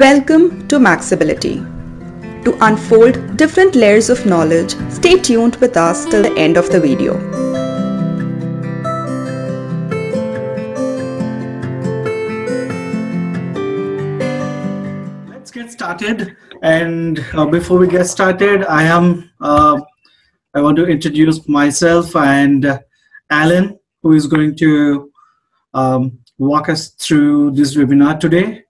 Welcome to Maxability. To unfold different layers of knowledge, stay tuned with us till the end of the video. Let's get started. And uh, before we get started, I am uh, I want to introduce myself and uh, Alan, who is going to um, walk us through this webinar today.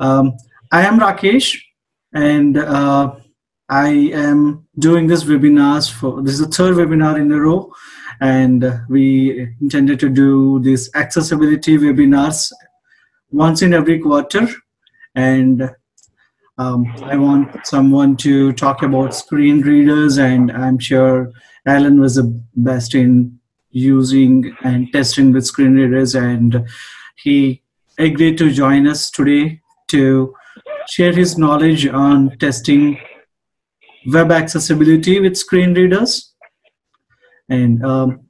Um, I am Rakesh, and uh, I am doing this webinars for this is the third webinar in a row, and we intended to do these accessibility webinars once in every quarter, and um, I want someone to talk about screen readers, and I'm sure Alan was the best in using and testing with screen readers, and he agreed to join us today to share his knowledge on testing web accessibility with screen readers. And um,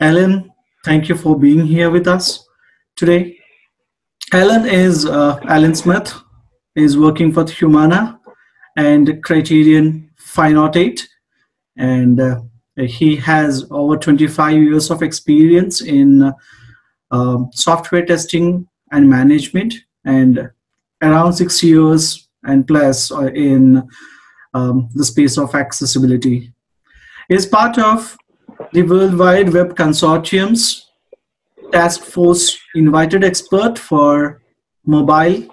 Alan, thank you for being here with us today. Alan is uh, Alan Smith is working for Humana and Criterion 508, and uh, he has over 25 years of experience in uh, software testing and management, and around six years and plus in um, the space of accessibility. Is part of the World Wide Web Consortium's task force invited expert for mobile,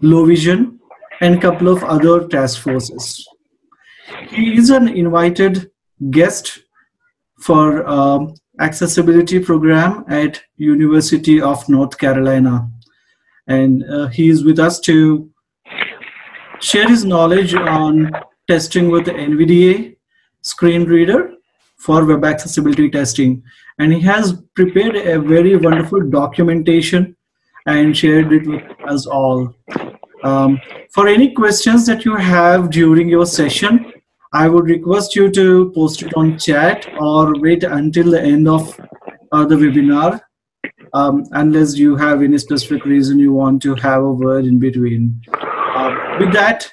low vision, and a couple of other task forces. He is an invited guest for um, accessibility program at University of North Carolina and uh, he is with us to share his knowledge on testing with the NVDA screen reader for web accessibility testing. And he has prepared a very wonderful documentation and shared it with us all. Um, for any questions that you have during your session, I would request you to post it on chat or wait until the end of uh, the webinar um, unless you have any specific reason you want to have a word in between. Uh, with that,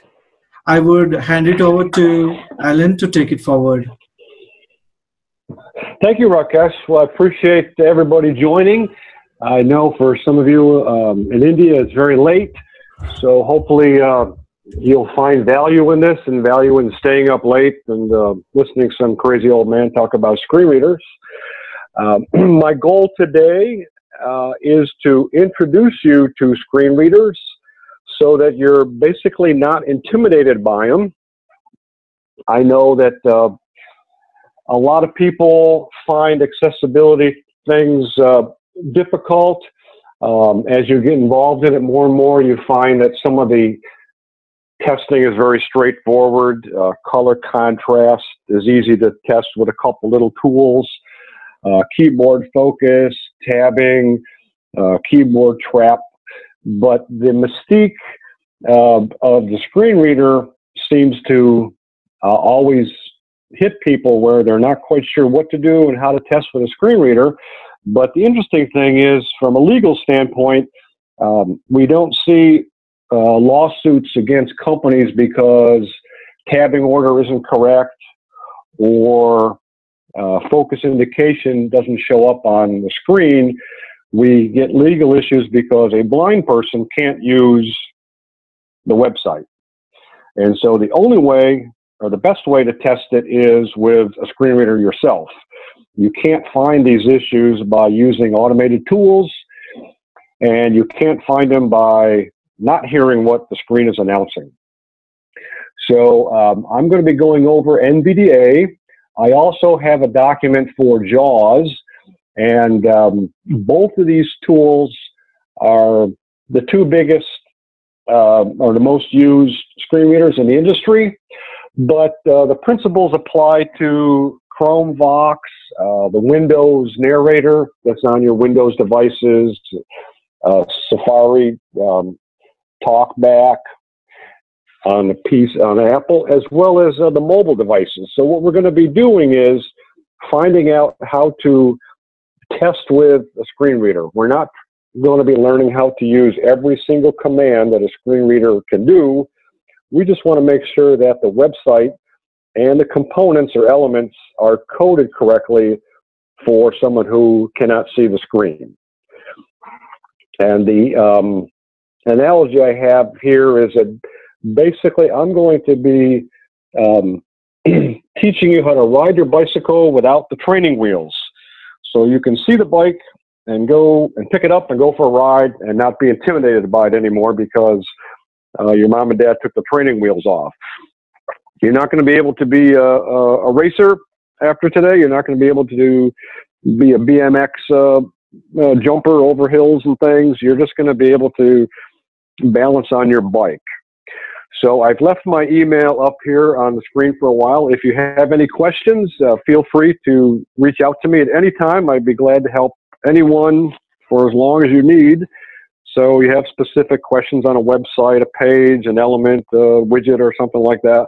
I would hand it over to Alan to take it forward. Thank you, Rakesh. Well, I appreciate everybody joining. I know for some of you um, in India, it's very late, so hopefully uh, you'll find value in this and value in staying up late and uh, listening to some crazy old man talk about screen readers. Uh, my goal today uh, is to introduce you to screen readers so that you're basically not intimidated by them. I know that uh, a lot of people find accessibility things uh, difficult. Um, as you get involved in it more and more, you find that some of the testing is very straightforward. Uh, color contrast is easy to test with a couple little tools uh, keyboard focus, tabbing, uh, keyboard trap. But the mystique uh, of the screen reader seems to uh, always hit people where they're not quite sure what to do and how to test with a screen reader. But the interesting thing is, from a legal standpoint, um, we don't see uh, lawsuits against companies because tabbing order isn't correct or uh, focus indication doesn't show up on the screen, we get legal issues because a blind person can't use the website. And so the only way or the best way to test it is with a screen reader yourself. You can't find these issues by using automated tools, and you can't find them by not hearing what the screen is announcing. So um, I'm going to be going over NVDA, I also have a document for JAWS, and um, both of these tools are the two biggest uh, or the most used screen readers in the industry. But uh, the principles apply to ChromeVox, uh, the Windows narrator that's on your Windows devices, uh, Safari um, TalkBack, on the piece on Apple as well as uh, the mobile devices. So what we're going to be doing is finding out how to test with a screen reader. We're not going to be learning how to use every single command that a screen reader can do. We just want to make sure that the website and the components or elements are coded correctly for someone who cannot see the screen. And the um, analogy I have here is that basically I'm going to be um, teaching you how to ride your bicycle without the training wheels. So you can see the bike and go and pick it up and go for a ride and not be intimidated by it anymore because uh, your mom and dad took the training wheels off. You're not going to be able to be a, a, a, racer after today. You're not going to be able to do, be a BMX uh, uh, jumper over hills and things. You're just going to be able to balance on your bike. So I've left my email up here on the screen for a while. If you have any questions, uh, feel free to reach out to me at any time. I'd be glad to help anyone for as long as you need. So you have specific questions on a website, a page, an element, a widget, or something like that,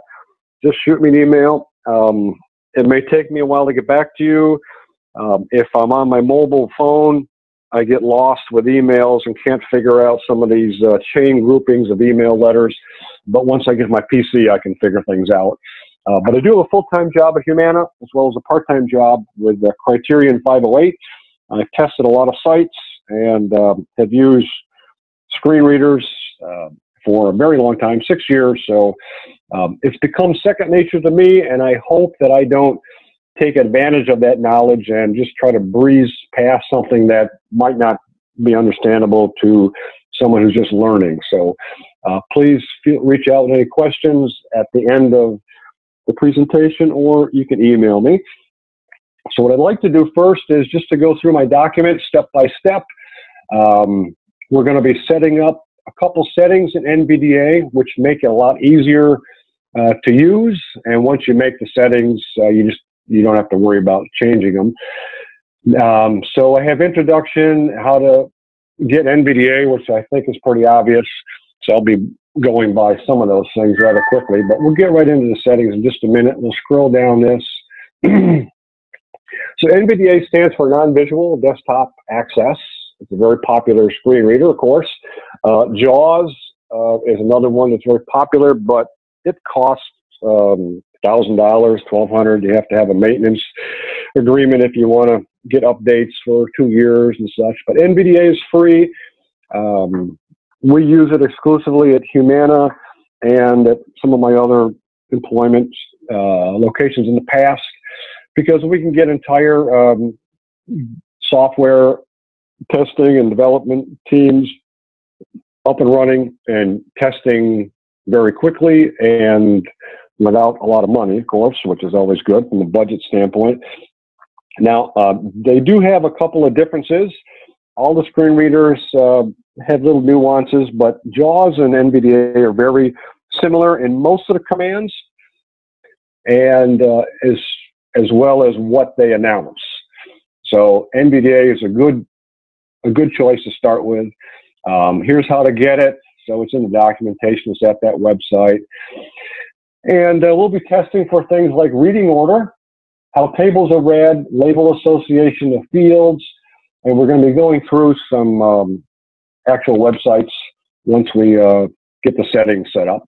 just shoot me an email. Um, it may take me a while to get back to you. Um, if I'm on my mobile phone, I get lost with emails and can't figure out some of these uh, chain groupings of email letters. But once I get my PC, I can figure things out. Uh, but I do have a full-time job at Humana as well as a part-time job with uh, Criterion 508. I've tested a lot of sites and um, have used screen readers uh, for a very long time, six years. So um, it's become second nature to me, and I hope that I don't take advantage of that knowledge and just try to breeze past something that might not be understandable to someone who's just learning. So uh, please feel, reach out with any questions at the end of the presentation, or you can email me. So what I'd like to do first is just to go through my document step by step. Um, we're going to be setting up a couple settings in NVDA, which make it a lot easier uh, to use. And once you make the settings, uh, you just you don't have to worry about changing them. Um, so I have introduction, how to get NVDA, which I think is pretty obvious. So I'll be going by some of those things rather quickly, but we'll get right into the settings in just a minute. We'll scroll down this. so NVDA stands for non-visual desktop access. It's a very popular screen reader, of course. Uh, JAWS uh, is another one that's very popular, but it costs um, thousand dollars, 1,200. You have to have a maintenance agreement if you want to get updates for two years and such. But NVDA is free. Um, we use it exclusively at Humana and at some of my other employment uh, locations in the past because we can get entire um, software testing and development teams up and running and testing very quickly and without a lot of money, of course, which is always good from a budget standpoint. Now, uh, they do have a couple of differences. All the screen readers uh, have little nuances, but JAWS and NVDA are very similar in most of the commands, and uh, as as well as what they announce. So NVDA is a good a good choice to start with. Um, here's how to get it. So it's in the documentation. It's at that website. And uh, we'll be testing for things like reading order, how tables are read, label association of fields, and we're going to be going through some um, actual websites once we uh, get the settings set up.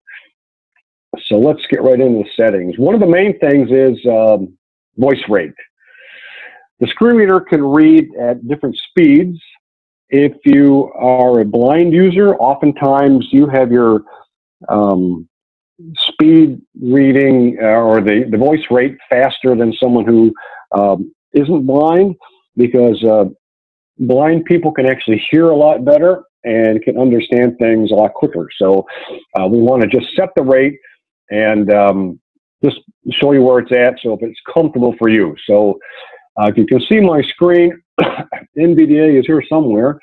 So let's get right into the settings. One of the main things is um, voice rate. The screen reader can read at different speeds. If you are a blind user, oftentimes you have your um, speed reading uh, or the, the voice rate faster than someone who um, not blind because uh, blind people can actually hear a lot better and can understand things a lot quicker. So uh, we want to just set the rate and um, just show you where it's at so if it's comfortable for you. So uh, if you can see my screen, NVDA is here somewhere.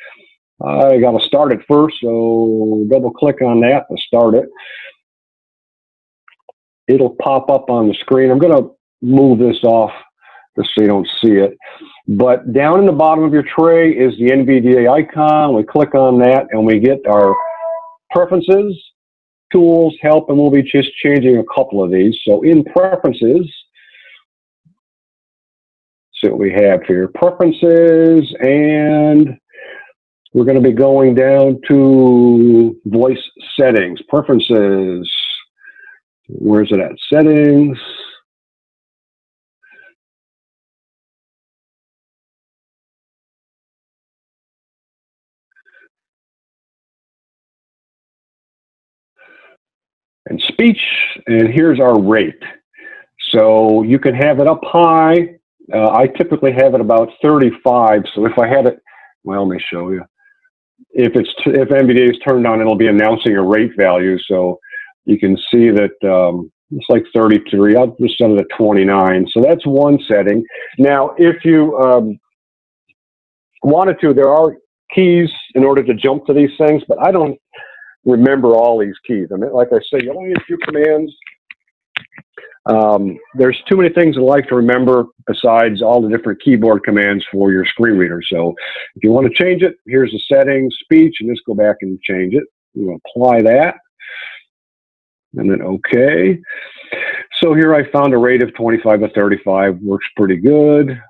I got to start it first, so double click on that to start it it'll pop up on the screen. I'm going to move this off just so you don't see it. But down in the bottom of your tray is the NVDA icon. We click on that and we get our preferences, tools, help, and we'll be just changing a couple of these. So in preferences, see what we have here. Preferences and we're going to be going down to voice settings, preferences. Where's it at? Settings. and speech, and here's our rate. So you can have it up high. Uh, I typically have it about 35. So if I had it, well, let me show you. If it's if NVDA is turned on, it'll be announcing a rate value. So you can see that um, it's like 33. I'll just it at 29. So that's one setting. Now, if you um, wanted to, there are keys in order to jump to these things, but I don't remember all these keys. I mean, like I say, you only need a few commands. Um, there's too many things in life to remember besides all the different keyboard commands for your screen reader. So if you want to change it, here's the settings, speech, and just go back and change it. You apply that. And then OK. So here I found a rate of 25 to 35. Works pretty good.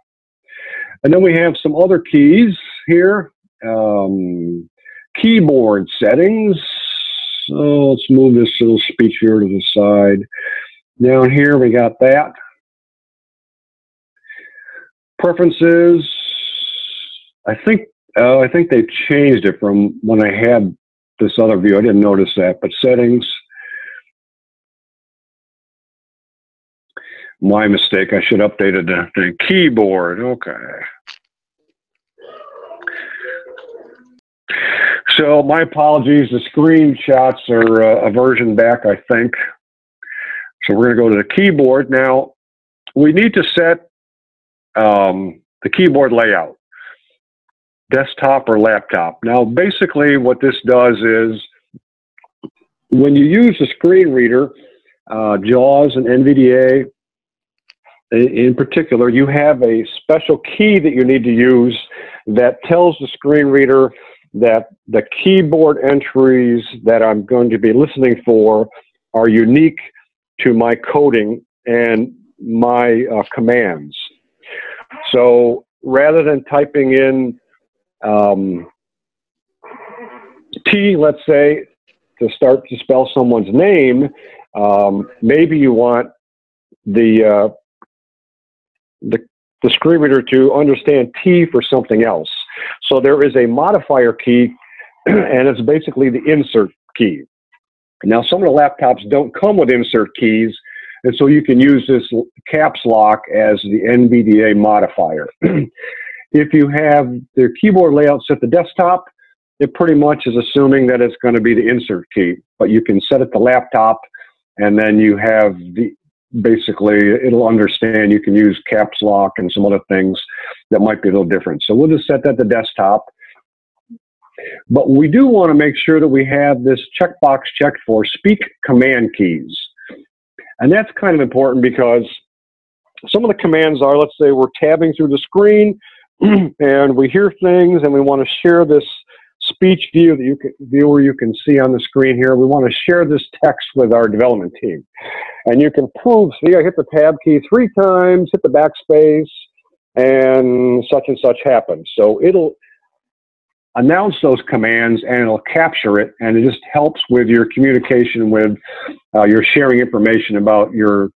And then we have some other keys here. Um, keyboard settings. So let's move this little speech here to the side. Down here, we got that. Preferences. I think uh, I think they've changed it from when I had this other view. I didn't notice that, but settings. My mistake. I should update the, the keyboard. Okay. So my apologies. The screenshots are uh, a version back, I think. So we're going to go to the keyboard. Now, we need to set um, the keyboard layout, desktop or laptop. Now, basically what this does is when you use the screen reader, uh, JAWS and NVDA in particular, you have a special key that you need to use that tells the screen reader that the keyboard entries that I'm going to be listening for are unique to my coding and my uh, commands. So rather than typing in um, T, let's say, to start to spell someone's name, um, maybe you want the, uh, the reader to understand T for something else. So there is a modifier key, and it's basically the insert key. Now, some of the laptops don't come with insert keys, and so you can use this caps lock as the NVDA modifier. if you have the keyboard layouts at the desktop, it pretty much is assuming that it's going to be the insert key, but you can set it to laptop, and then you have the basically it'll understand you can use caps lock and some other things that might be a little different. So we'll just set that to desktop but we do want to make sure that we have this checkbox checked for speak command keys. And that's kind of important because some of the commands are, let's say we're tabbing through the screen and we hear things and we want to share this speech view that you can, viewer you can see on the screen here. We want to share this text with our development team. And you can prove, see I hit the tab key three times, hit the backspace, and such and such happens. So it'll announce those commands and it'll capture it and it just helps with your communication with uh, your sharing information about your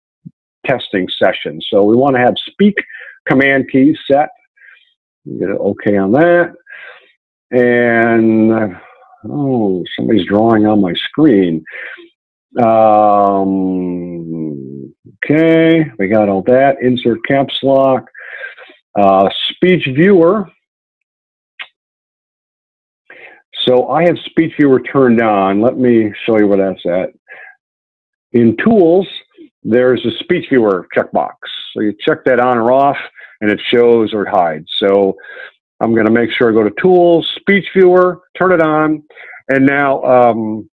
testing session. So we want to have speak command keys set. Get an OK on that. And oh, somebody's drawing on my screen. Um, okay, we got all that. Insert caps lock. Uh, speech viewer. So I have speech viewer turned on. Let me show you where that's at. In tools, there's a speech viewer checkbox. So you check that on or off and it shows or hides. So I'm going to make sure I go to tools, speech viewer, turn it on. And now um,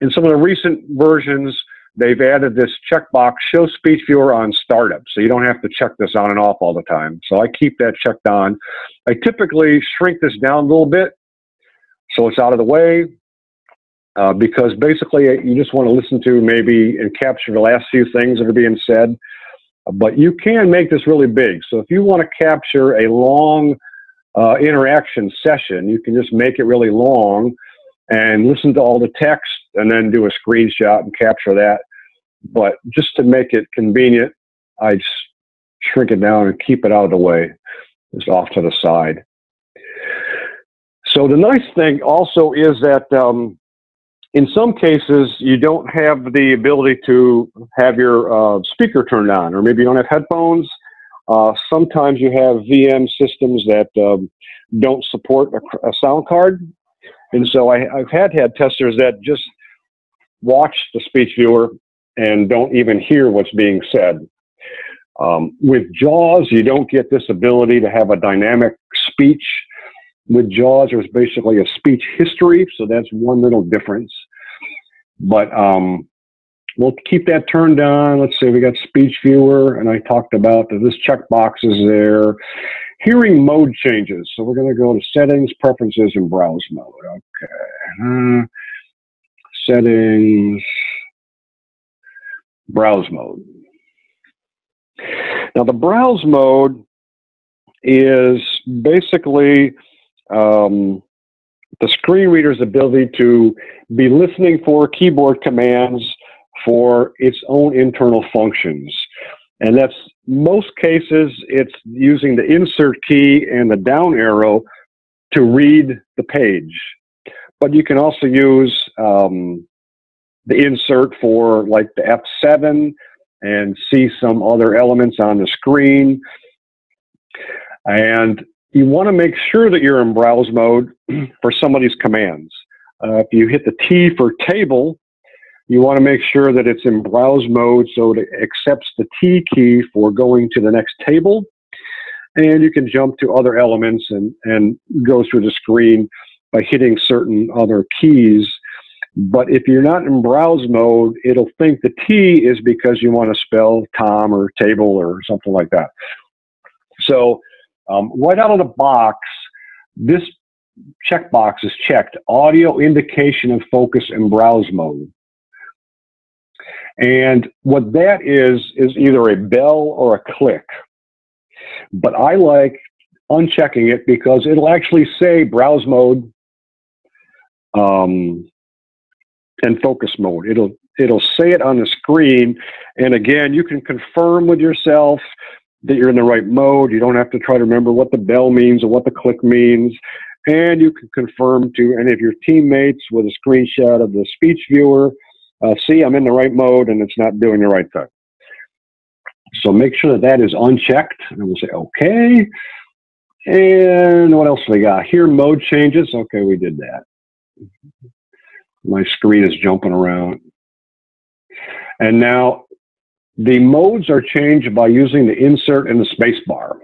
in some of the recent versions, they've added this checkbox, show speech viewer on startup. So you don't have to check this on and off all the time. So I keep that checked on. I typically shrink this down a little bit so it's out of the way uh, because basically uh, you just want to listen to maybe and capture the last few things that are being said. But you can make this really big. So if you want to capture a long uh, interaction session. You can just make it really long and listen to all the text and then do a screenshot and capture that. But just to make it convenient, I shrink it down and keep it out of the way, just off to the side. So the nice thing also is that um, in some cases you don't have the ability to have your uh, speaker turned on, or maybe you don't have headphones. Uh, sometimes you have VM systems that um, don't support a, a, sound card, and so I, have had had testers that just watch the speech viewer and don't even hear what's being said. Um, with JAWS, you don't get this ability to have a dynamic speech. With JAWS, there's basically a speech history, so that's one little difference. But um, we'll keep that turned on. Let's say we got speech viewer, and I talked about that this checkbox is there. Hearing mode changes. So we're going to go to settings, preferences, and browse mode. Okay. Uh, settings, browse mode. Now the browse mode is basically um, the screen reader's ability to be listening for keyboard commands for its own internal functions. And that's most cases, it's using the insert key and the down arrow to read the page. But you can also use um, the insert for like the F7 and see some other elements on the screen. And you want to make sure that you're in browse mode for some of these commands. Uh, if you hit the T for table, you want to make sure that it's in browse mode so it accepts the T key for going to the next table. And you can jump to other elements and, and go through the screen by hitting certain other keys. But if you're not in browse mode, it'll think the T is because you want to spell Tom or table or something like that. So um, right out of the box, this checkbox is checked, audio indication of focus in browse mode. And what that is, is either a bell or a click. But I like unchecking it because it'll actually say browse mode um, and focus mode. It'll it'll say it on the screen, and again, you can confirm with yourself that you're in the right mode. You don't have to try to remember what the bell means or what the click means. And you can confirm to any of your teammates with a screenshot of the speech viewer, uh, see, I'm in the right mode and it's not doing the right thing. So make sure that that is unchecked. And we'll say, okay. And what else we got? Here, mode changes. Okay, we did that. My screen is jumping around. And now the modes are changed by using the insert and the space bar.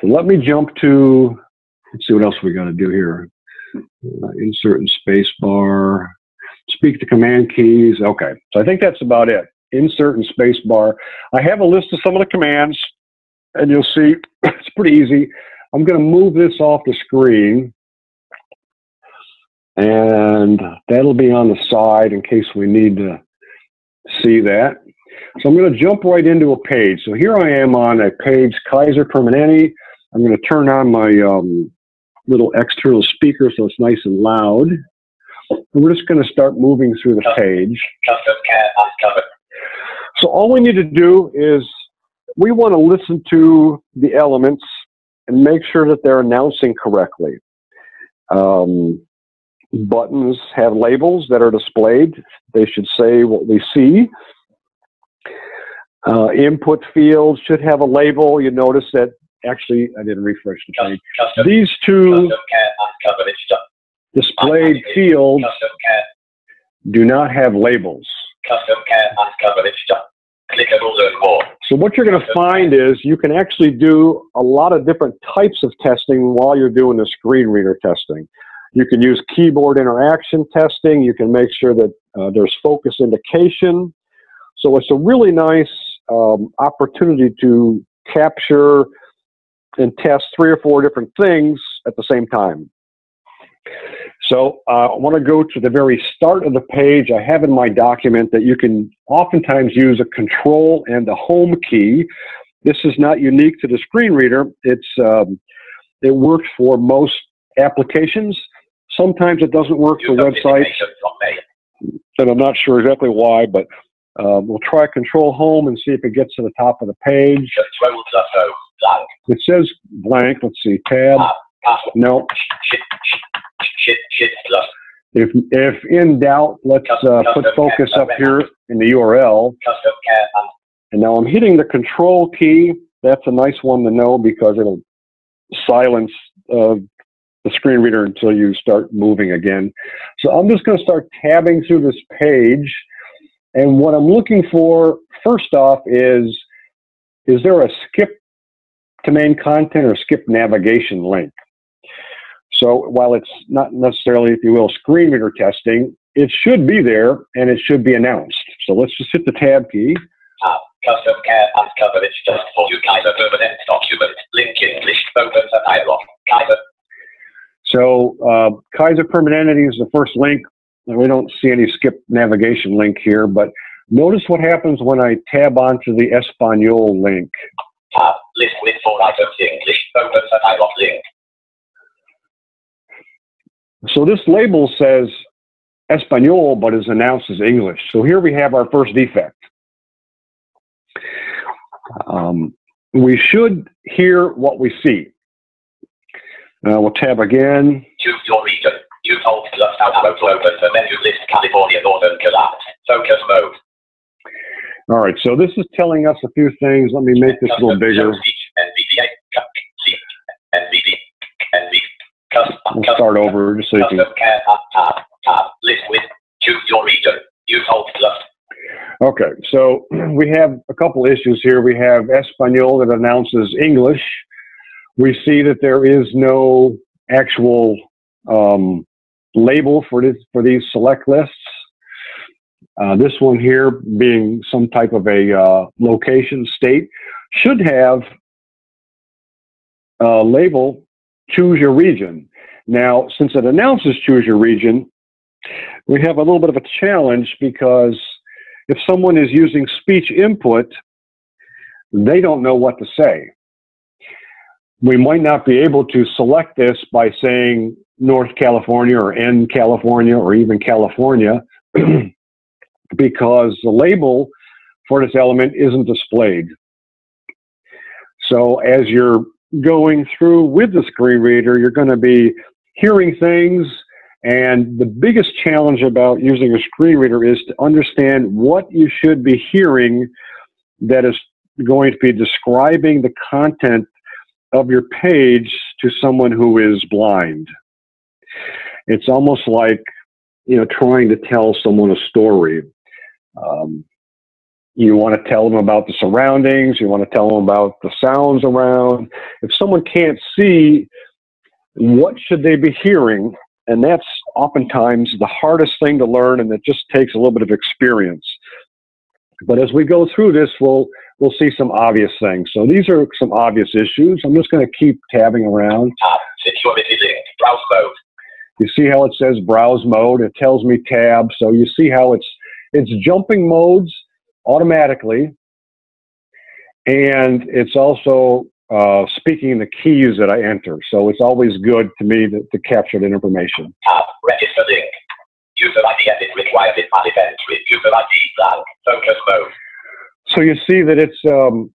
So let me jump to, let's see what else we got to do here. Uh, insert and space bar, speak to command keys. Okay, so I think that's about it. Insert and space bar. I have a list of some of the commands, and you'll see it's pretty easy. I'm going to move this off the screen, and that'll be on the side in case we need to see that. So I'm going to jump right into a page. So here I am on a page, Kaiser Permanente. I'm going to turn on my um, little external speaker so it's nice and loud. We're just going to start moving through the page. So all we need to do is we want to listen to the elements and make sure that they're announcing correctly. Um, buttons have labels that are displayed. They should say what we see. Uh, input fields should have a label. You notice that actually, I didn't refresh the page. These two displayed fields do not have labels. So what you're going to find is you can actually do a lot of different types of testing while you're doing the screen reader testing. You can use keyboard interaction testing. You can make sure that uh, there's focus indication. So it's a really nice um, opportunity to capture and test three or four different things at the same time. So uh, I want to go to the very start of the page. I have in my document that you can oftentimes use a control and a home key. This is not unique to the screen reader. It's um, it works for most applications. Sometimes it doesn't work for websites, and I'm not sure exactly why, but uh, we'll try Control Home and see if it gets to the top of the page. It says blank. Let's see, tab. No. If if in doubt, let's uh, put focus up here in the URL. And now I'm hitting the Control key. That's a nice one to know because it'll silence uh, the screen reader until you start moving again. So I'm just going to start tabbing through this page. And what I'm looking for, first off, is is there a skip to main content or skip navigation link? So while it's not necessarily, if you will, screen reader testing, it should be there and it should be announced. So let's just hit the tab key. Tab, custom care and coverage just for you, Kaiser Permanente document, link English, open the dialog, Kaiser. So uh, Kaiser Permanente is the first link. We don't see any skip navigation link here, but notice what happens when I tab onto the Espanol link. Tab, list with four items English, open the dialog link. So this label says Espanol, but is announced as English. So here we have our first defect. Um, we should hear what we see. Uh, we'll tab again. Choose your region. Use Alt plus South arrow to open the menu list California Northern Collapse. Focus mode. All right, so this is telling us a few things. Let me make this a little bigger. We'll start over just so you can. care tab, tab, list with, choose your region, use Alt plus. Okay, so we have a couple issues here. We have Espanol that announces English. We see that there is no actual um, label for this for these select lists. Uh, this one here, being some type of a uh, location state, should have a label choose your region. Now, since it announces choose your region, we have a little bit of a challenge because if someone is using speech input, they don't know what to say. We might not be able to select this by saying North California or N California or even California because the label for this element isn't displayed. So as you're going through with the screen reader, you're going to be hearing things. And the biggest challenge about using a screen reader is to understand what you should be hearing that is going to be describing the content of your page to someone who is blind. It's almost like, you know, trying to tell someone a story. Um, you want to tell them about the surroundings. You want to tell them about the sounds around. If someone can't see, what should they be hearing? And that's oftentimes the hardest thing to learn, and it just takes a little bit of experience. But as we go through this, we'll we'll see some obvious things. So these are some obvious issues. I'm just going to keep tabbing around. You see how it says browse mode? It tells me tab. So you see how it's it's jumping modes automatically, and it's also uh, speaking the keys that I enter. So it's always good to me to, to capture that information. Tab, register link. User ID edit required in added entry. User ID blank. Focus mode. So you see that it's um,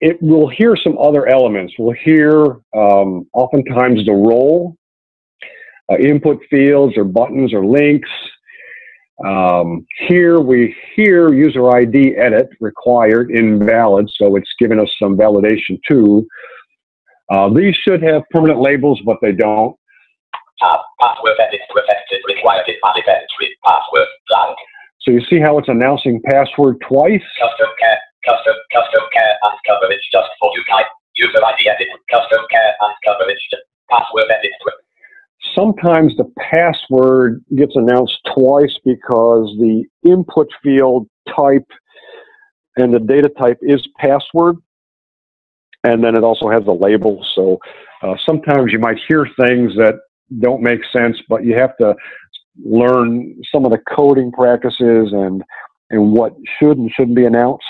it will hear some other elements. We'll hear um, oftentimes the role, uh, input fields or buttons or links. Um, here we hear user ID edit required invalid, so it's given us some validation too. Uh, these should have permanent labels, but they don't. Tab, password edit affected required in entry. Password blank. So you see how it's announcing password twice? Custom care, custom, custom care and coverage just for you guys. User ID edit, custom care and coverage, password edit. Sometimes the password gets announced twice because the input field type and the data type is password. And then it also has a label. So uh, sometimes you might hear things that don't make sense, but you have to learn some of the coding practices and and what should and shouldn't be announced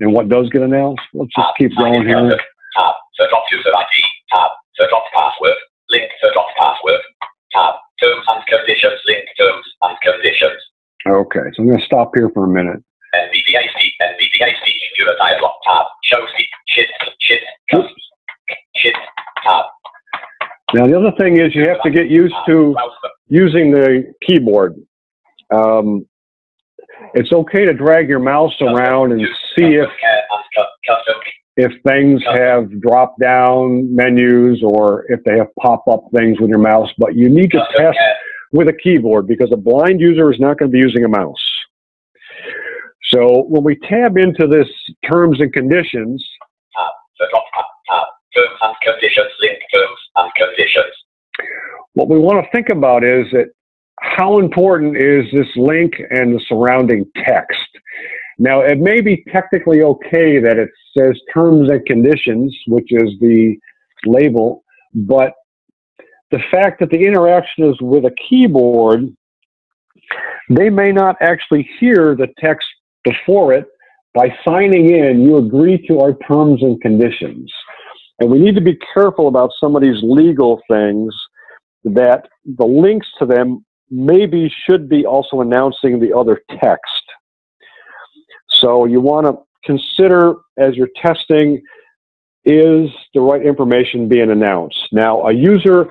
and what does get announced. Let's just keep going here. Tab, search off user ID, tab, forgot password, link forgot password, tab, terms and conditions, link terms and conditions. Okay, so I'm going to stop here for a minute. Speak, NVDA speech, dialog, tab, show speak, shift, shift, cusp, shift, tab. Now, the other thing is you have to get used to using the keyboard. Um, it's okay to drag your mouse around and see if Custom care and cu- custom if things have drop down menus or if they have pop up things with your mouse, but you need to test with a keyboard because a blind user is not going to be using a mouse. So when we tab into this terms and conditions, forgot tab, tab, terms and conditions, link terms and conditions. what we want to think about is that how important is this link and the surrounding text? Now, it may be technically okay that it says terms and conditions, which is the label, but the fact that the interaction is with a keyboard, they may not actually hear the text before it. By signing in, you agree to our terms and conditions. And we need to be careful about some of these legal things that the links to them maybe should be also announcing the other text. So you want to consider as you're testing is the right information being announced. Now, a user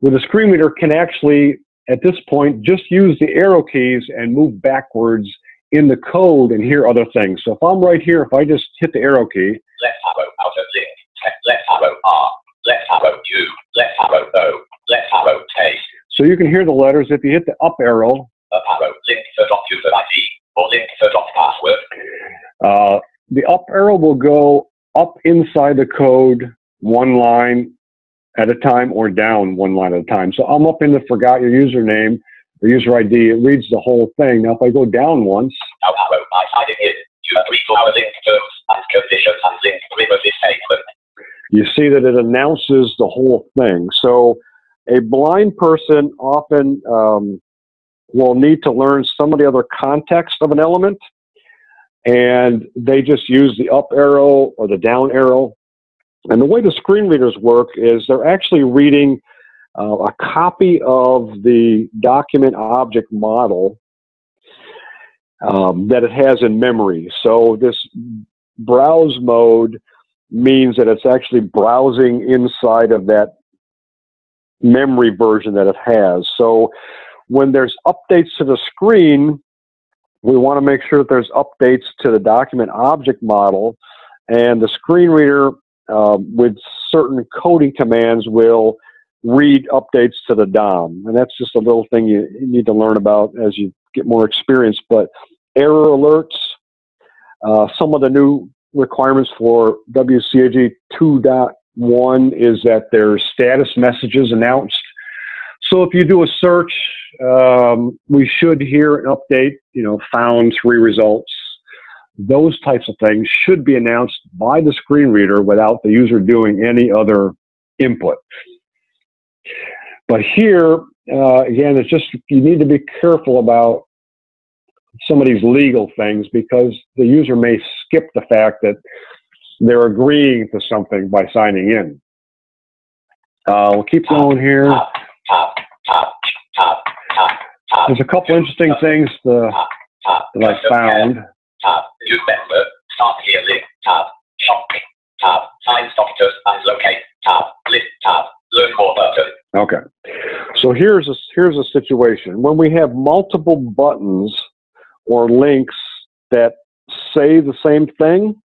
with a screen reader can actually, at this point, just use the arrow keys and move backwards in the code and hear other things. So if I'm right here, if I just hit the arrow key, left arrow out of link, left arrow R, left arrow U, left arrow O, left arrow A, so you can hear the letters. If you hit the up arrow, arrow, link user ID, or link password, Uh, the up arrow will go up inside the code one line at a time or down one line at a time. So I'm up in the forgot your username or user ID. It reads the whole thing. Now, if I go down once, arrow, by signing in, agree to our link terms and conditions and link statement. you see that it announces the whole thing. So a blind person often um, will need to learn some of the other context of an element, and they just use the up arrow or the down arrow. And the way the screen readers work is they're actually reading uh, a copy of the document object model um, that it has in memory. So this browse mode means that it's actually browsing inside of that memory version that it has. So when there's updates to the screen, we want to make sure that there's updates to the document object model, and the screen reader uh, with certain coding commands will read updates to the DOM. And that's just a little thing you, need to learn about as you get more experience. But error alerts, uh, some of the new requirements for WCAG 2.1 is that there's status messages announced. So if you do a search, um, we should hear an update, you know, found three results. Those types of things should be announced by the screen reader without the user doing any other input. But here, uh, again, it's just you need to be careful about some of these legal things because the user may skip the fact that they're agreeing to something by signing in. Uh, we'll keep going here. There's a couple interesting things to, that I found. Tab, shop, find doctors locate, tab, list, tab, learn more button, Okay. So here's a, here's a situation. When we have multiple buttons or links that say the same thing,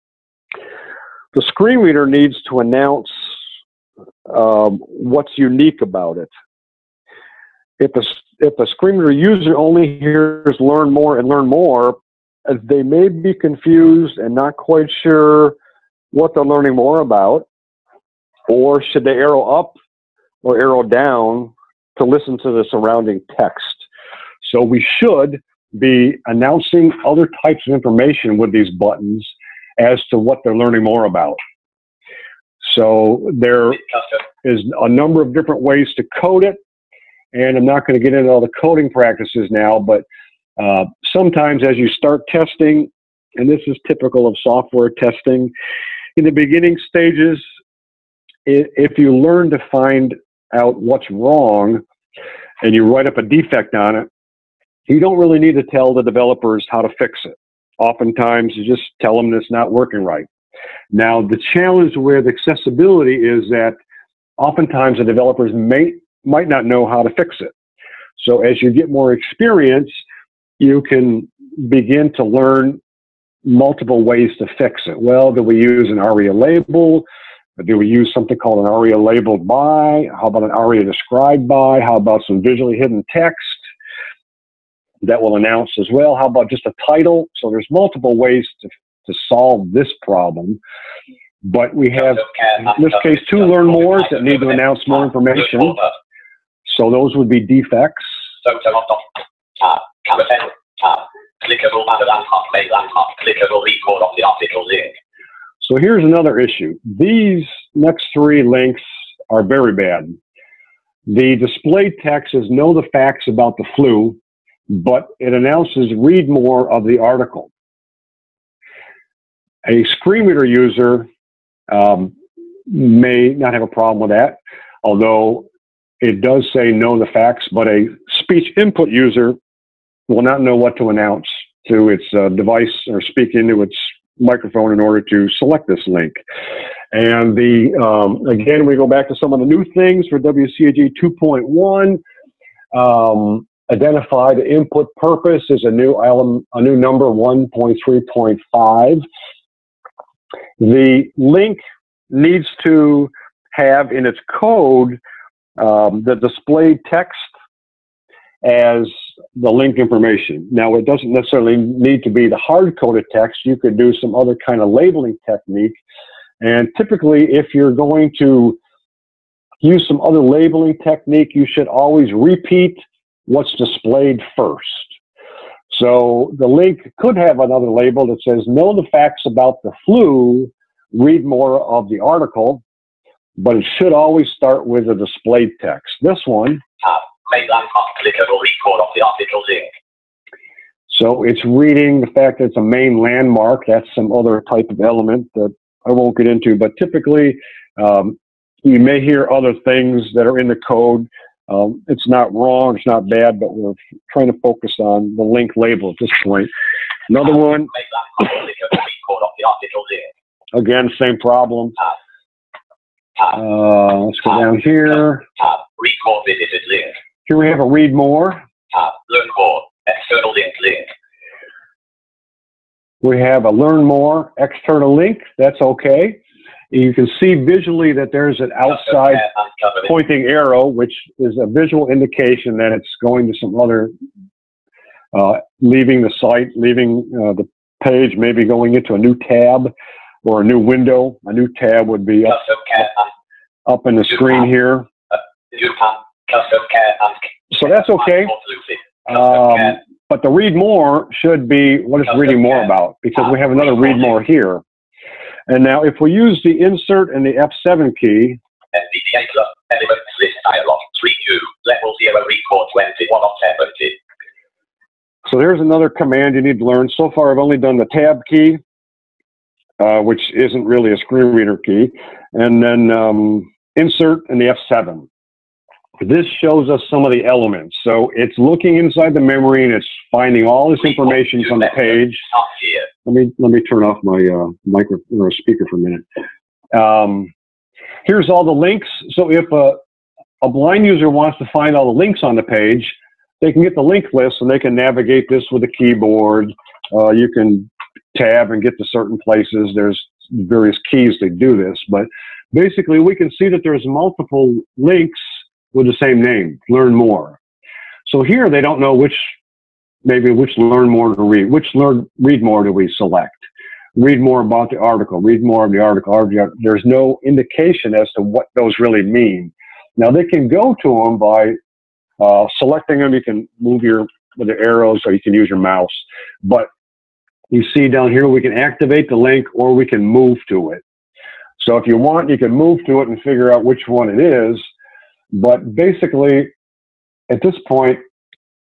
the screen reader needs to announce um, what's unique about it. If a, if a screen reader user only hears learn more and learn more, they may be confused and not quite sure what they're learning more about, or should they arrow up or arrow down to listen to the surrounding text. So we should be announcing other types of information with these buttons as to what they're learning more about. So there is a number of different ways to code it, and I'm not going to get into all the coding practices now, but uh, sometimes as you start testing, and this is typical of software testing, in the beginning stages, if you learn to find out what's wrong and you write up a defect on it, you don't really need to tell the developers how to fix it. Oftentimes, you just tell them it's not working right. Now, the challenge with accessibility is that oftentimes the developers may might not know how to fix it. So as you get more experience, you can begin to learn multiple ways to fix it. Well, do we use an ARIA label? Do we use something called an ARIA labeled by? How about an ARIA described by? How about some visually hidden text that will announce as well? How about just a title? So there's multiple ways to, to solve this problem. But we have, in this case, two learn mores that need to announce more information. So those would be defects. Clickable clickable record of the article link. So here's another issue. These next three links are very bad. The displayed text says know the facts about the flu, but it announces read more of the article. A screen reader user um, may not have a problem with that, although it does say know the facts, but a speech input user will not know what to announce to its uh, device or speak into its microphone in order to select this link. And the um, again, we go back to some of the new things for WCAG 2.1. Um, identify the input purpose is a new item, a new number 1.3.5. The link needs to have in its code um, the displayed text as the link information. Now, it doesn't necessarily need to be the hard coded text. You could do some other kind of labeling technique. And typically, if you're going to use some other labeling technique, you should always repeat what's displayed first. So the link could have another label that says, know the facts about the flu, read more of the article, but it should always start with a displayed text. This one, main landmark clickable record of the article link. So it's reading the fact that it's a main landmark. That's some other type of element that I won't get into, but typically um, you may hear other things that are in the code. Um, it's not wrong, it's not bad, but we're trying to focus on the link label at this point. Another uh, one. Again, same problem. Uh, uh, uh let's go down here. Record visited link. Here we have a read more. Learn more, external link link. We have a learn more external link. That's okay. You can see visually that there's an outside pointing arrow, which is a visual indication that it's going to some other, uh, leaving the site, leaving uh, the page, maybe going into a new tab or a new window. A new tab would be up, up in the screen here. So that's okay. Um, but the read more should be what is reading more about? Because we have another read more here. And now if we use the insert and the F7 key, So there's another command you need to learn. So far I've only done the tab key, uh, which isn't really a screen reader key, and then um, insert and the F7 this shows us some of the elements. So it's looking inside the memory and it's finding all this information from the page. Let me let me turn off my uh, microphone or speaker for a minute. Um, here's all the links. So if a, a blind user wants to find all the links on the page, they can get the link list and they can navigate this with a keyboard. Uh, you can tab and get to certain places. There's various keys to do this, but basically we can see that there's multiple links with the same name, learn more. So here they don't know which, maybe which learn more to read, which learn, read more do we select? Read more about the article, read more of the article. There's no indication as to what those really mean. Now they can go to them by uh, selecting them. You can move your with the arrows or you can use your mouse. But you see down here, we can activate the link or we can move to it. So if you want, you can move to it and figure out which one it is. But basically, at this point,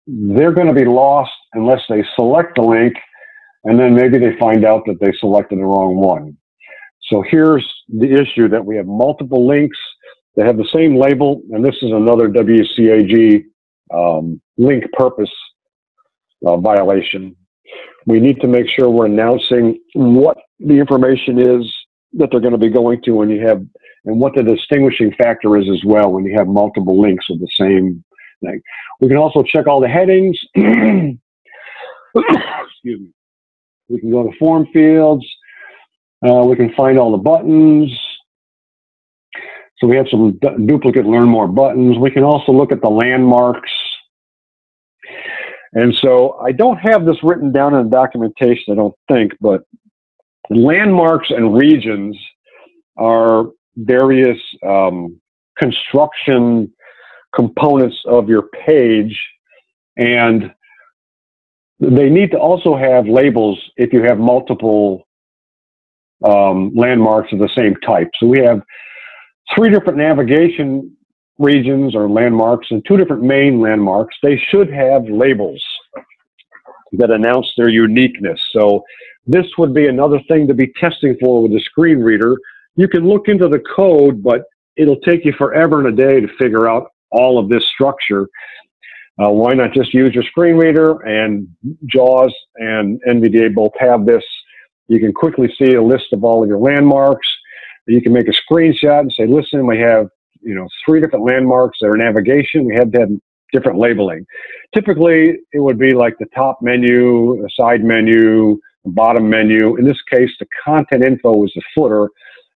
they're going to be lost unless they select the link and then maybe they find out that they selected the wrong one. So here's the issue that we have multiple links that have the same label, and this is another WCAG um, link purpose uh, violation. We need to make sure we're announcing what the information is that they're going to be going to when you have, and what the distinguishing factor is as well when you have multiple links of the same thing. We can also check all the headings. Excuse me. We can go to form fields. Uh, we can find all the buttons. So we have some duplicate learn more buttons. We can also look at the landmarks. And so I don't have this written down in the documentation, I don't think, but landmarks and regions are various um, construction components of your page. And they need to also have labels if you have multiple um, landmarks of the same type. So we have three different navigation regions or landmarks and two different main landmarks. They should have labels that announce their uniqueness. So this would be another thing to be testing for with the screen reader. You can look into the code, but it'll take you forever and a day to figure out all of this structure. Uh, why not just use your screen reader and JAWS and NVDA both have this. You can quickly see a list of all of your landmarks. You can make a screenshot and say, listen, we have you know three different landmarks that are navigation. We have different labeling. Typically, it would be like the top menu, the side menu, bottom menu. In this case, the content info is the footer,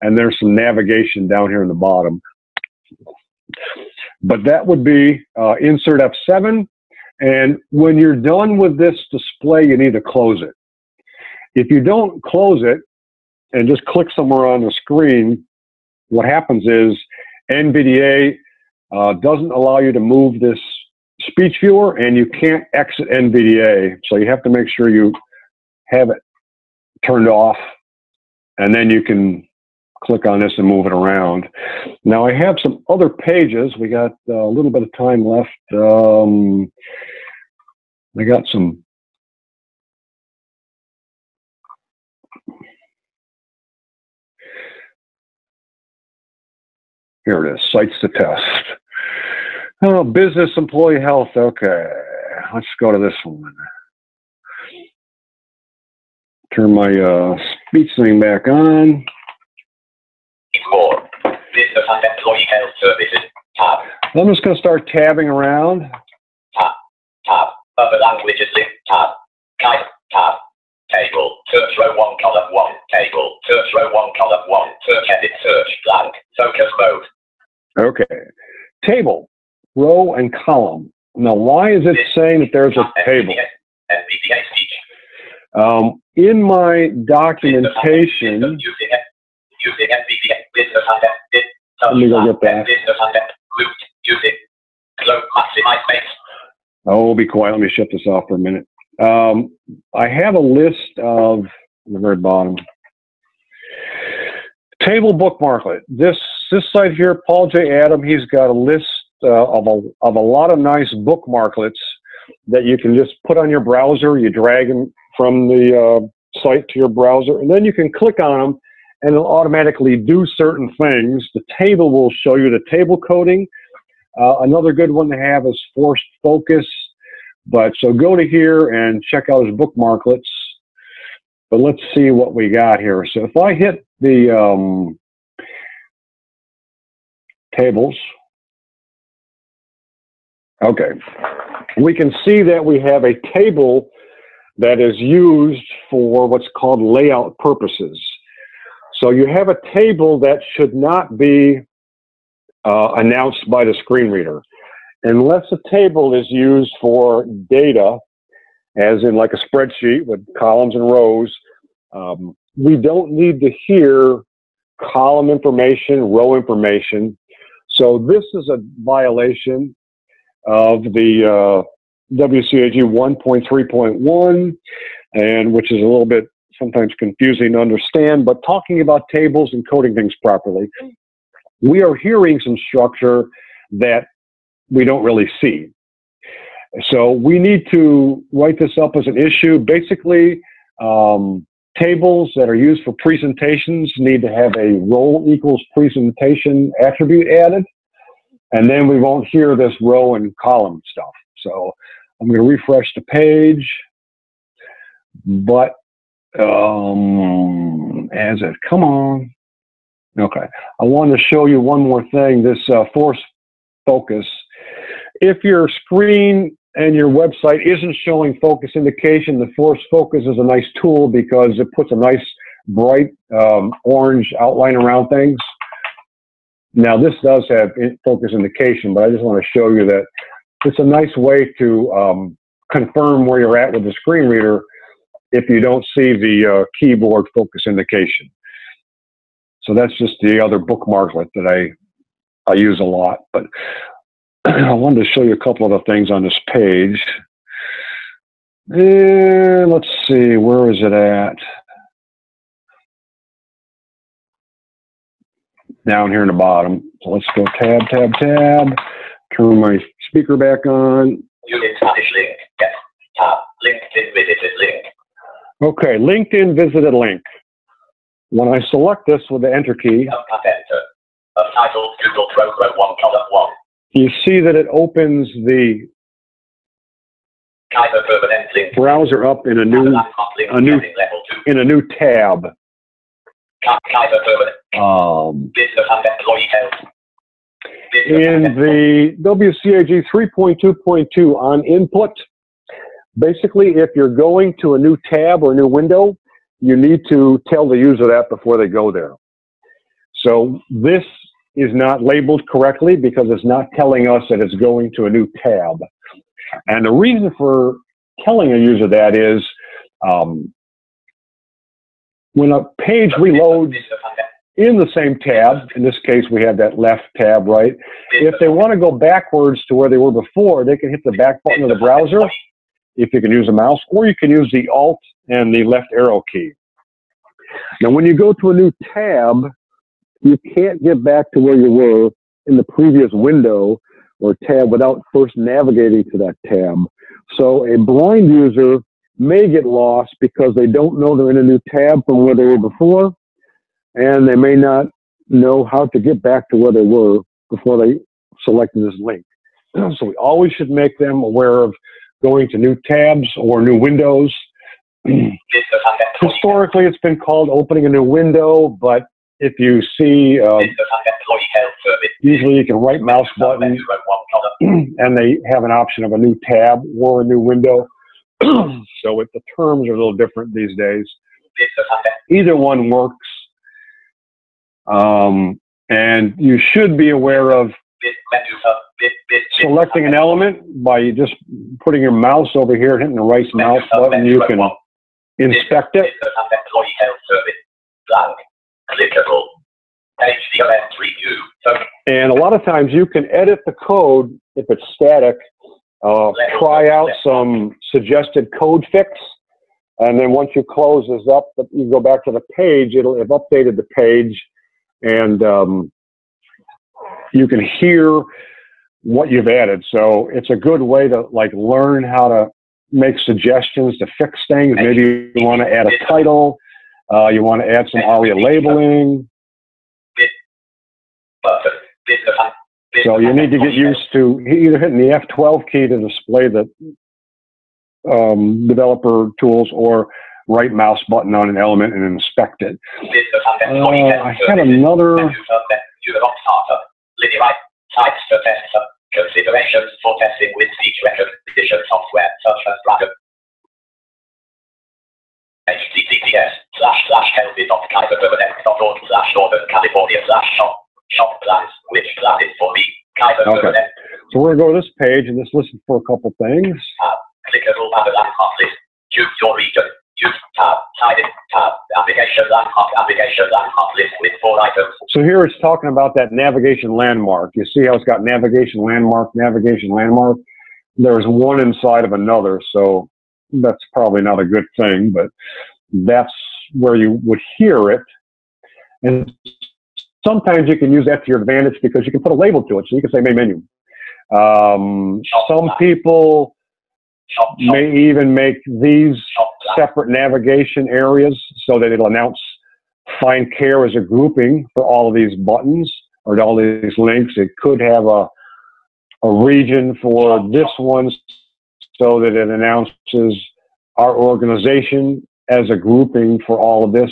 and there's some navigation down here in the bottom. But that would be uh, insert F7. And when you're done with this display, you need to close it. If you don't close it and just click somewhere on the screen, what happens is NVDA uh, doesn't allow you to move this speech viewer and you can't exit NVDA. So you have to make sure you have it turned off and then you can click on this and move it around. Now I have some other pages. We got uh, a little bit of time left. Um, I got some Here it is, sites to test. Oh, business employee health. Okay, let's go to this one. Turn my uh, speech thing back on. More. Business and employee health services. Tab. I'm just going to start tabbing around. Tab. Tab. Other languages. Tab. Type. Tab. Table. Search row 1, column 1. Table. Search row 1, column 1. Search edit. Search. Blank. Focus mode. Okay. Table, row, and column. Now, why is it saying that there's a table? Um, in my documentation, let me go get that. Oh, be quiet. Let me shut this off for a minute. Um, I have a list of the very bottom table bookmarklet. This this site here, Paul J. Adam, he's got a list uh, of, a, of a lot of nice bookmarklets that you can just put on your browser. You drag them from the uh, site to your browser, and then you can click on them, and it'll automatically do certain things. The table will show you the table coding. Uh, another good one to have is forced focus. But so go to here and check out his bookmarklets. But let's see what we got here. So if I hit the um, tables. Okay, we can see that we have a table that is used for what's called layout purposes. So you have a table that should not be uh, announced by the screen reader. Unless a table is used for data, as in like a spreadsheet with columns and rows, um, we don't need to hear column information, row information. So this is a violation of the uh, WCAG 1.3.1, and which is a little bit sometimes confusing to understand, but talking about tables and coding things properly, we are hearing some structure that we don't really see. So we need to write this up as an issue. Basically, um, tables that are used for presentations need to have a role equals presentation attribute added. And then we won't hear this row and column stuff. So I'm going to refresh the page. But um, as it, come on. Okay. I want to show you one more thing, this uh, force focus. If your screen and your website isn't showing focus indication, the force focus is a nice tool because it puts a nice bright um, orange outline around things. Now this does have focus indication, but I just want to show you that it's a nice way to um, confirm where you're at with the screen reader if you don't see the uh, keyboard focus indication. So that's just the other bookmarklet that I I use a lot. But I wanted to show you a couple other things on this page. And let's see, where is it at? Down here in the bottom. So let's go tab, tab, tab. Turn my speaker back on. Unit link. Yes. Tab. LinkedIn visited link. Okay, LinkedIn visited link. When I select this with the enter key, enter. Google Chrome 1 column 1. You see that it opens the Kaiser Permanente link. browser up in a new a new in a new tab. Um, in the WCAG 3.2.2 on input, basically, if you're going to a new tab or a new window, you need to tell the user that before they go there. So this is not labeled correctly because it's not telling us that it's going to a new tab. And the reason for telling a user that is um, when a page reloads in the same tab, in this case we have that left tab, right? If they want to go backwards to where they were before, they can hit the back button of the browser if you can use a mouse, or you can use the Alt and the left arrow key. Now, when you go to a new tab, you can't get back to where you were in the previous window or tab without first navigating to that tab. So a blind user may get lost because they don't know they're in a new tab from where they were before, and they may not know how to get back to where they were before they selected this link. So we always should make them aware of going to new tabs or new windows. Historically, it's been called opening a new window, but if you see, um, usually you can right mouse button and they have an option of a new tab or a new window. so it, the terms are a little different these days. Either one works. Um, and you should be aware of selecting an element by just putting your mouse over here, hitting the right mouse button, you can inspect it. And a lot of times you can edit the code if it's static, uh, try out some suggested code fix. And then once you close this up, you go back to the page, it'll have updated the page and um, you can hear what you've added. So it's a good way to like learn how to make suggestions to fix things. Maybe you want to add a title, uh, you want to add some ARIA labeling. So you need to get used to either hitting the F12 key to display the um, developer tools or right mouse button on an element and inspect it. Uh, I had another. Considerations for testing with speech recognition software such as Dragon. https slash slash healthy.kaiserpermanente.org slash northern california slash shop shop plans which plan is for me Kaiser Okay. So we're going to go to this page and just listen for a couple things. tab clickable hot list choose your region So here it's talking about that navigation landmark. You see how it's got navigation landmark, navigation landmark. There's one inside of another, so that's probably not a good thing, but that's where you would hear it. And sometimes you can use that to your advantage because you can put a label to it. So you can say main menu. Um, some people may even make these separate navigation areas so that it'll announce find care as a grouping for all of these buttons or all these links. It could have a, a region for this one so that it announces our organization as a grouping for all of this.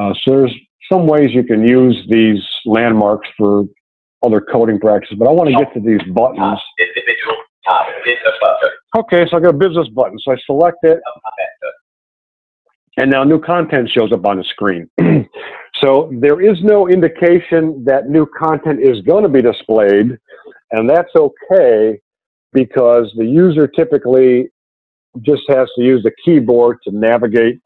Uh, so there's some ways you can use these landmarks for other coding practices, but I want to get to these buttons. Individual, business button, Okay, so I got a business button. So I select it and now new content shows up on the screen. so there is no indication that new content is going to be displayed, and that's okay because the user typically just has to use the keyboard to navigate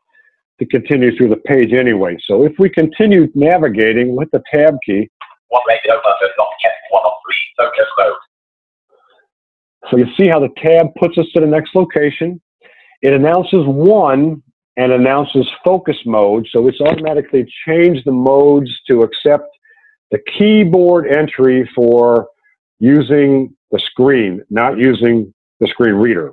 to continue through the page anyway. So if we continue navigating with the tab key, One radio button not checked. One of three. Focus mode. So you see how the tab puts us to the next location. It announces one and announces focus mode. So it's automatically changed the modes to accept the keyboard entry for using the screen, not using the screen reader.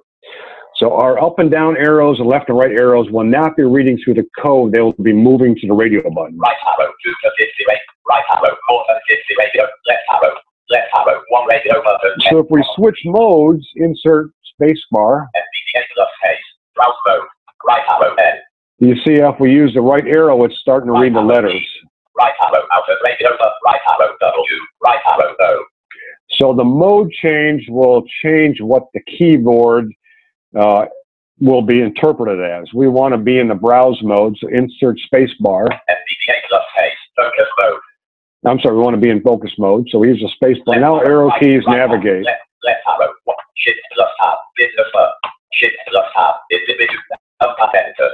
So our up and down arrows and left and right arrows will not be reading through the code. They'll be moving to the radio button. Right arrow. Two to fifty. Right. Arrow. More than fifty. Radio. Left arrow. Left arrow. One radio button. So if we switch modes, insert spacebar, NVDA plus space. Browse mode. Right arrow. N. you see if we use the right arrow, it's starting to read the letters. Right arrow. Of radio. Right arrow. W. Right arrow. O. So the mode change will change what the keyboard uh, will be interpreted as. We want to be in the browse mode, so insert spacebar. NVDA plus space. Focus mode. I'm sorry, we want to be in focus mode, so we use the space bar. Now arrow Right, keys right, navigate. Left, left arrow. Shift plus tab. Shift plus tab. Individual. Up, enter.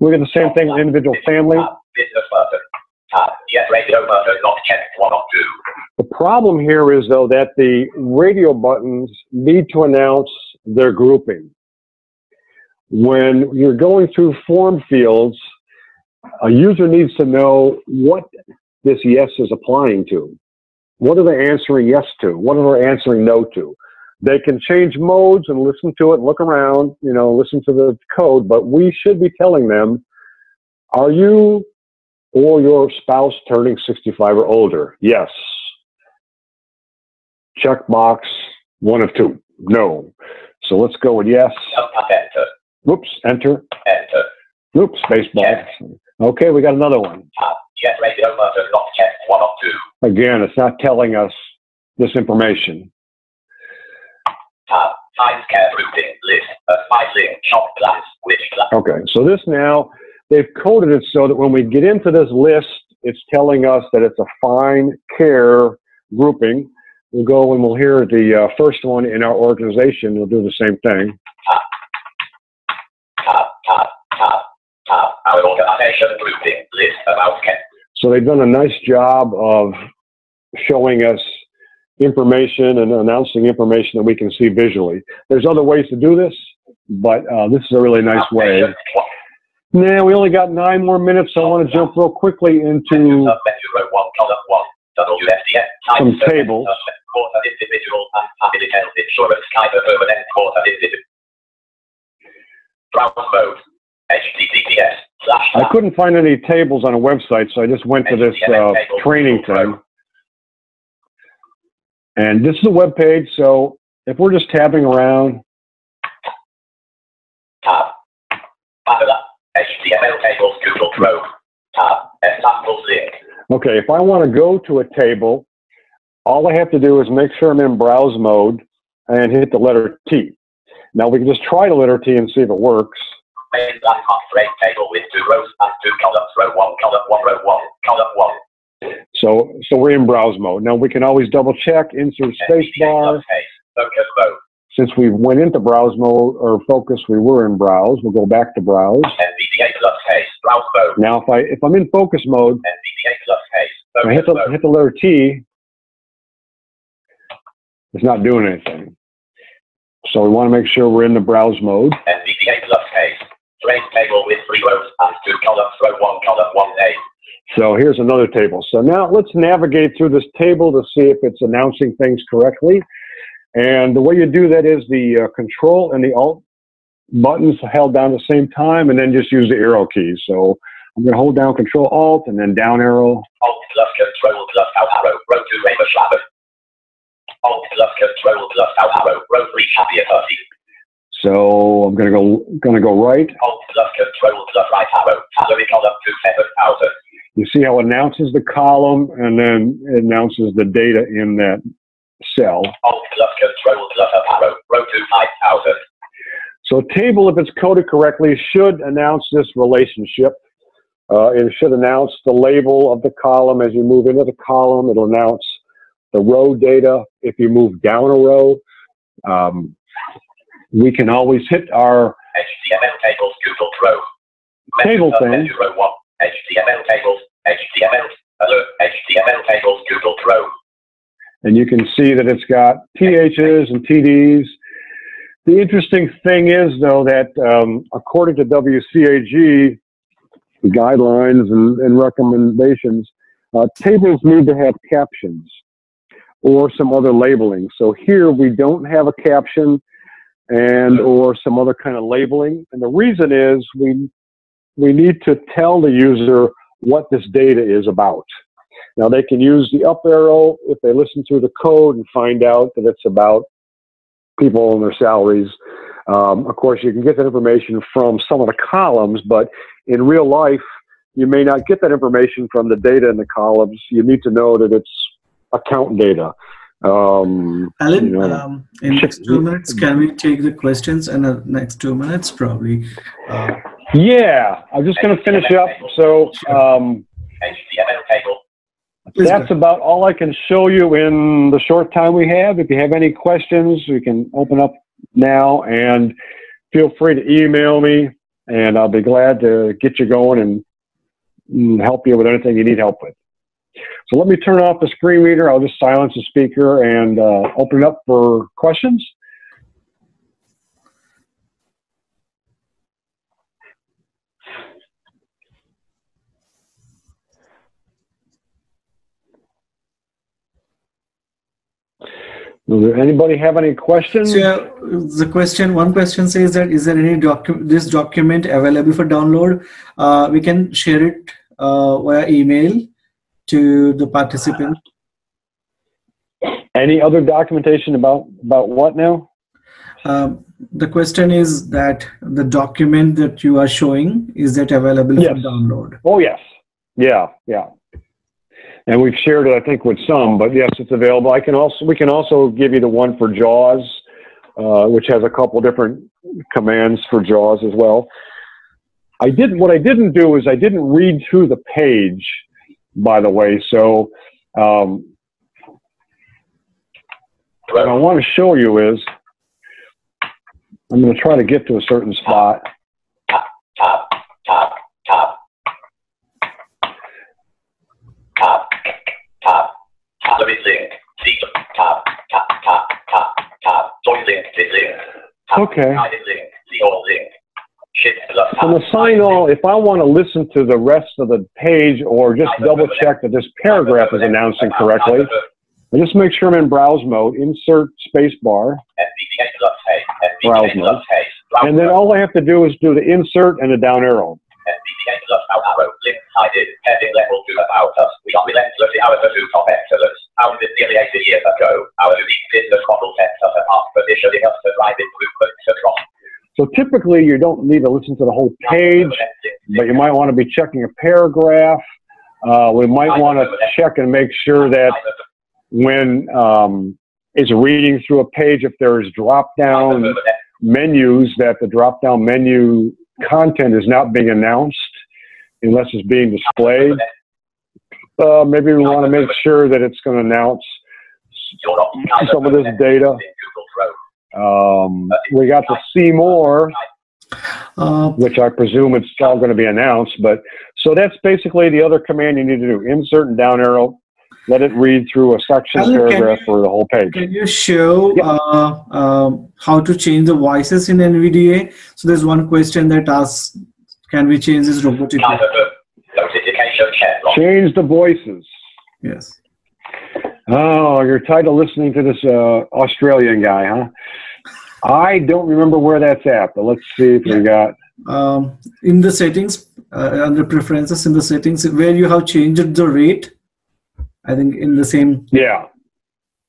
We get the same thing with individual family. Business button. Tab. Yes, radio button not checked. One or two. The problem here is though that the radio buttons need to announce their grouping. When you're going through form fields, a user needs to know what this yes is applying to. What are they answering yes to? What are they answering no to? They can change modes and listen to it, look around, you know, listen to the code, but we should be telling them, are you or your spouse turning 65 or older? Yes. Check box one of two. No. So let's go with yes. Enter. Whoops, enter. Enter. Whoops, spacebar. Okay, we got another one. Tab. Yes, radio button not. One of two. Again, it's not telling us this information. Uh, Tab. Care routing list. Shop class. Which class? Okay, so this now, they've coded it so that when we get into this list, it's telling us that it's a fine care grouping. We'll go and we'll hear the uh, first one in our organization. We'll do the same thing. Tab. Tab. Tab. Tab. Our organization grouping list. About care. So they've done a nice job of showing us information and announcing information that we can see visually. There's other ways to do this, but uh, this is a really nice way. Now we only got nine more minutes, so I want to jump real quickly into Menu row one, column one. WFDN. Some tables. Quarter individual and family health insurance. Kaiser Permanente quarter individual. Browse mode. HTTPS. I couldn't find any tables on a website, so I just went to this uh, training thing. And this is a web page, so if we're just tabbing around, Tab. HTML tables. Google Chrome. Tab. Okay, if I want to go to a table, all I have to do is make sure I'm in browse mode and hit the letter T. Now we can just try the letter T and see if it works. Main blank hot frame table with two rows and two columns. Row one, column one, row one, column one. So, so we're in browse mode. Now we can always double check, insert spacebar. Focus mode. Since we went into browse mode or focus, we were in browse. We'll go back to browse. NVDA plus space. Browse mode. Now, if I if I'm in focus mode, NVDA plus space. I hit the mode. hit the letter T. It's not doing anything. So we want to make sure we're in the browse mode. NVDA plus space. Trace table with three rows and two columns. Row one, column one A. So here's another table. So now let's navigate through this table to see if it's announcing things correctly. And the way you do that is the uh, control and the alt buttons held down at the same time and then just use the arrow keys. So I'm going to hold down control alt and then down arrow. Alt plus control plus out arrow. Row two Rainbow. Alt plus control plus out arrow. Row three Happier 30. So I'm going to go going to go right. Alt plus control plus right arrow. Salary column to 7,000. You see how it announces the column and then it announces the data in that cell. Alt plus control plus up arrow. Row two 5,000. So a table, if it's coded correctly, should announce this relationship. Uh, it should announce the label of the column as you move into the column. It'll announce the row data if you move down a row. Um, we can always hit our HTML tables Google Chrome. Table thing. HTML tables. HTML. Alert. HTML tables Google Chrome. and you can see that it's got THs and TDs. The interesting thing is, though, that um, according to WCAG guidelines and, and recommendations, uh, tables need to have captions or some other labeling. So here we don't have a caption and or some other kind of labeling. And the reason is we we need to tell the user what this data is about. Now they can use the up arrow if they listen through the code and find out that it's about people and their salaries. Um, of course, you can get that information from some of the columns, but in real life, you may not get that information from the data in the columns. You need to know that it's account data. Um, Alan, you know, um, in next two minutes, can we take the questions in the next two minutes, probably? Uh, yeah, I'm just going to finish up. So um, HTML table. please that's about all I can show you in the short time we have. If you have any questions, we can open up now and feel free to email me and I'll be glad to get you going and mm, help you with anything you need help with. So let me turn off the screen reader. I'll just silence the speaker and uh, open it up for questions. Does anybody have any questions? So the question, one question says that is there any this document available for download? Uh, we can share it uh, via email to the participant. Any other documentation about about what now? Um, the question is that the document that you are showing is that available for download? Oh yes, yeah, yeah. And we've shared it, I think, with some, but yes, it's available. I can also we can also give you the one for JAWS, uh, which has a couple different commands for JAWS as well. I did what I didn't do is I didn't read through the page, by the way. So um, what I want to show you is I'm going to try to get to a certain spot. Link. See, tab, tab, tab, tab, tab. Join link, this link. Tab, Okay. From the sign all, if I want to listen to the rest of the page or just double check that this paragraph is announcing correctly, I just make sure I'm in browse mode, insert space bar, NVDA plus H, Browse mode. and then all I have to do is do the insert and the down arrow. So typically you don't need to listen to the whole page, but you might want to be checking a paragraph. Uh, we might want to check and make sure that when um, it's reading through a page, if there's drop down menus, that the drop down menu content is not being announced unless it's being displayed. Uh, maybe we want to make sure that it's going to announce some of this data. Um, we got to see more, Uh, which I presume it's all going to be announced. But so that's basically the other command you need to do: insert and down arrow. Let it read through a section, Alan, paragraph, you- or the whole page. Can you show Yep. uh, um, how to change the voices in NVDA? So there's one question that asks, can we change this robotic? Notification check. Change the voices. Yes. Oh, you're tired of listening to this uh, Australian guy, huh? I don't remember where that's at, but let's see if we got. Um, in the settings, uh, under preferences in the settings, where you have changed the rate, I think in the same. Yeah,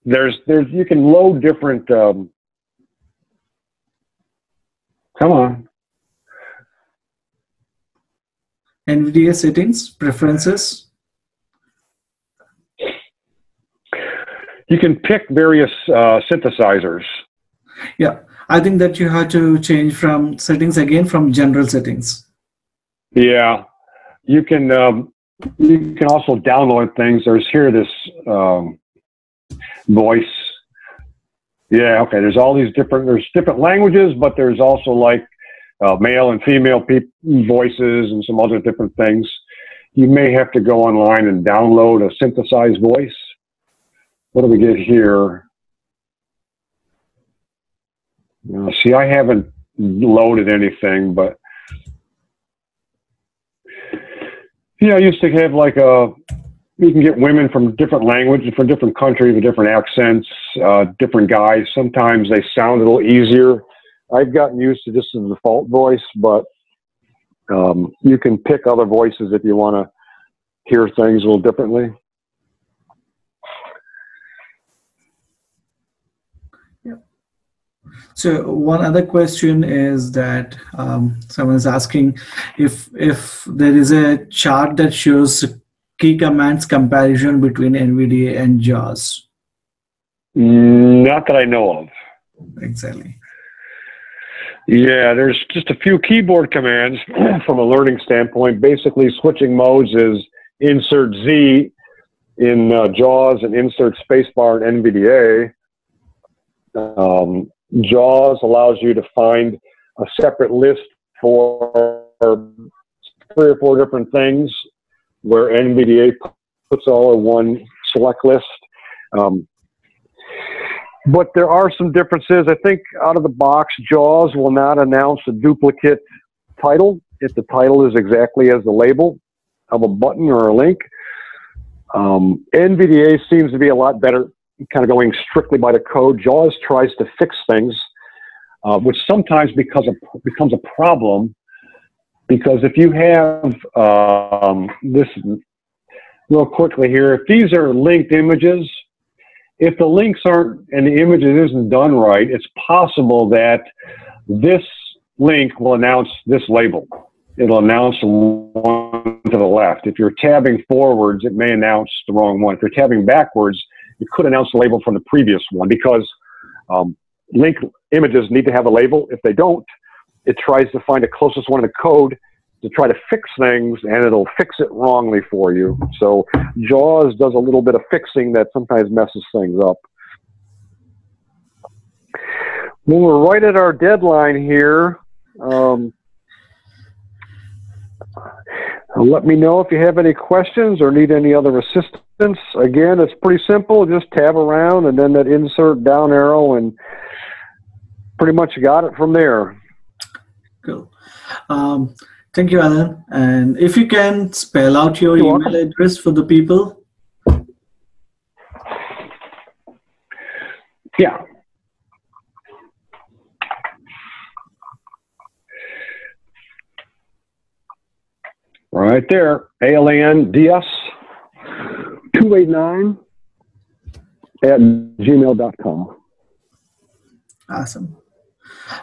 there's there's you can load different. Um, come on. NVDA settings, preferences. You can pick various uh, synthesizers. Yeah, I think that you have to change from settings again from general settings. Yeah, you can um, you can also download things. There's here this um, voice. Yeah, okay. There's all these different. There's different languages, but there's also like uh, male and female voices and some other different things. You may have to go online and download a synthesized voice. What do we get here? Uh, see, I haven't loaded anything, but yeah, I used to have like a. You can get women from different languages, from different countries, with different accents, uh, different guys. Sometimes they sound a little easier. I've gotten used to just the default voice, but um, you can pick other voices if you want to hear things a little differently. So one other question is that um, someone is asking if if there is a chart that shows key commands comparison between NVDA and JAWS. Not that I know of. Exactly. Yeah, there's just a few keyboard commands from a learning standpoint. Basically, switching modes is insert Z in uh, JAWS and insert spacebar in NVDA. Um, JAWS allows you to find a separate list for three or four different things, where NVDA puts all in one select list. Um, but there are some differences. I think out of the box, JAWS will not announce a duplicate title if the title is exactly as the label of a button or a link. Um, NVDA seems to be a lot better, kind of going strictly by the code. JAWS tries to fix things, uh, which sometimes because of, becomes a problem because if you have um, this real quickly here, if these are linked images, if the links aren't and the image isn't done right, it's possible that this link will announce this label. It'll announce one to the left. If you're tabbing forwards, it may announce the wrong one. If you're tabbing backwards, it could announce the label from the previous one because um, link images need to have a label. If they don't, it tries to find the closest one in the code to try to fix things and it'll fix it wrongly for you. So JAWS does a little bit of fixing that sometimes messes things up. Well, we're right at our deadline here. Um, let me know if you have any questions or need any other assistance. Again, it's pretty simple. Just tab around and then that insert down arrow and pretty much got it from there. Cool. Um, thank you, Alan. And if you can spell out your You're email welcome. address for the people. Yeah. Right there, ALANDS 289 at gmail.com. Awesome.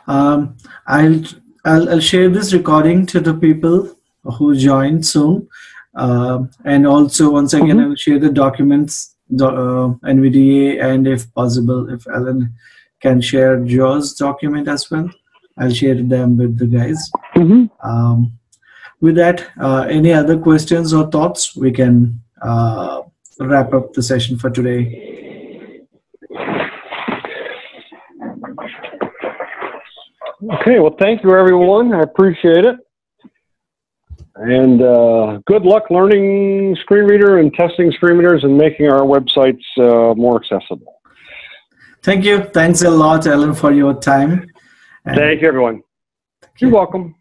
Um, I'll, I'll I'll share this recording to the people who join soon, Um and also once again Mhm. I will share the documents, the uh, NVDA, and if possible, if Alan can share JAWS document as well, I'll share them with the guys. Mm-hmm. Um, with that, uh, any other questions or thoughts? We can uh, wrap up the session for today. Okay, well, thank you, everyone. I appreciate it. And uh, good luck learning screen reader and testing screen readers and making our websites uh, more accessible. Thank you. Thanks a lot, Alan, for your time. And Thank you, everyone. You're welcome.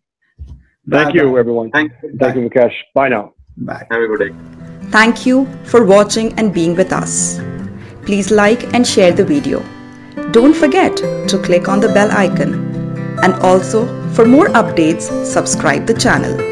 Thank Bye-bye. you, everyone. Thank Thank you, Mukesh. Bye now. Bye. Have a good day. Thank you for watching and being with us. please like and share the video. Don't forget to click on the bell icon. And also, for more updates, subscribe the channel.